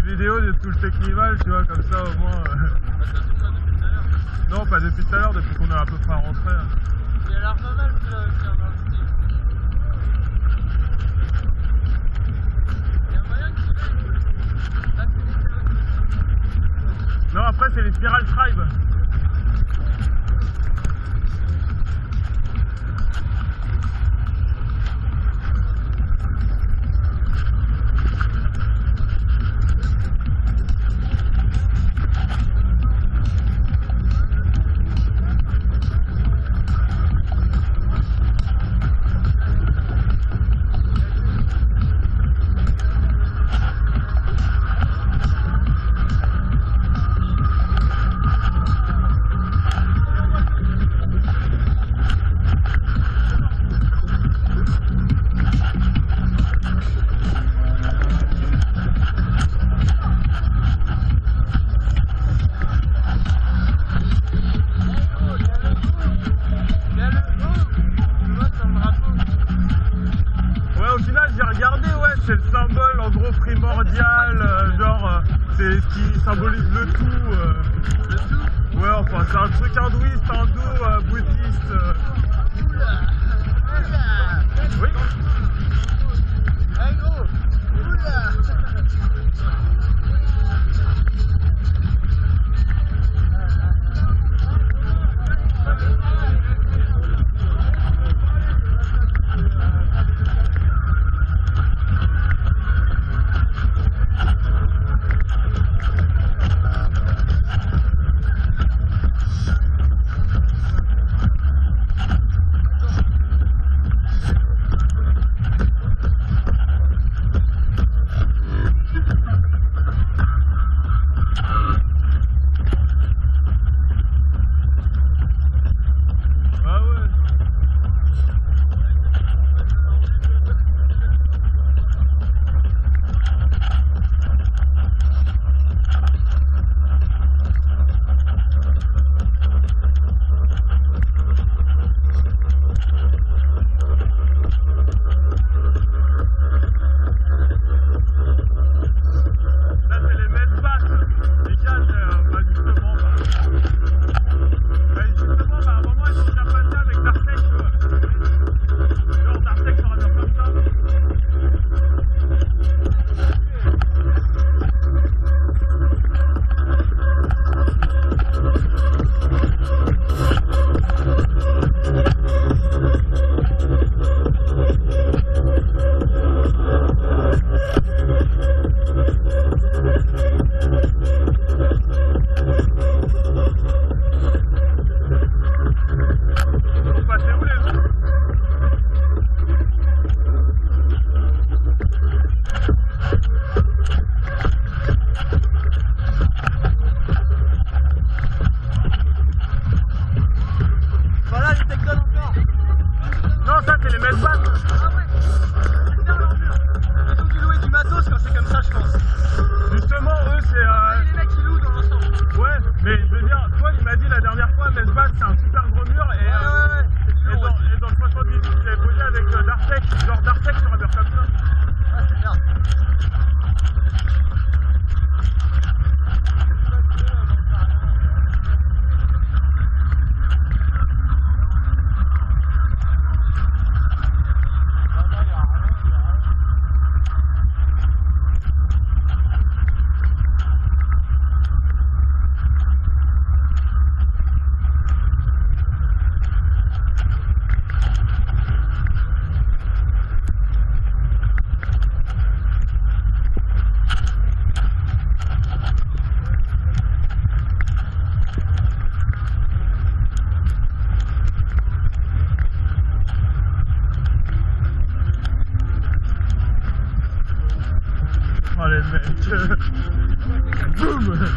vidéo de tout le Technival, tu vois, comme ça au moins. Euh. Non, pas depuis tout à l'heure, depuis qu'on est à peu près rentré. Hein. Il a l'air pas mal Non, après, c'est les Spiral Tribe. gros primordial, euh, genre euh, c'est ce qui symbolise le tout. Le tout Ouais, enfin c'est un truc hindouiste, hindou, bouddhiste. bitch. Boomer.